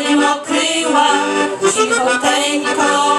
nie okryła, cichoteńko.